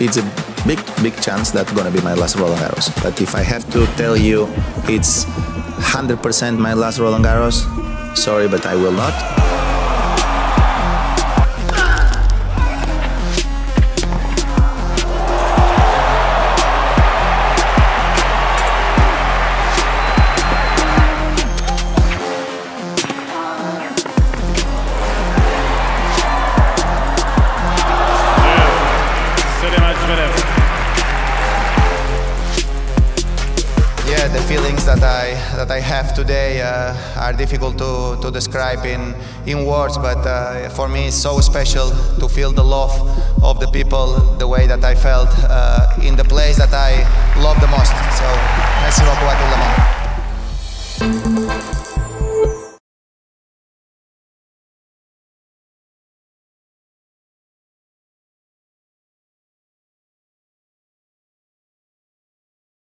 it's a big, big chance that's gonna be my last Roland Garros. But if I have to tell you it's 100% my last Roland Garros, sorry, but I will not. Yeah, the feelings that I that I have today uh, are difficult to, to describe in in words, but uh, for me it's so special to feel the love of the people the way that I felt uh, in the place that I love the most. So, merci beaucoup à tout le monde.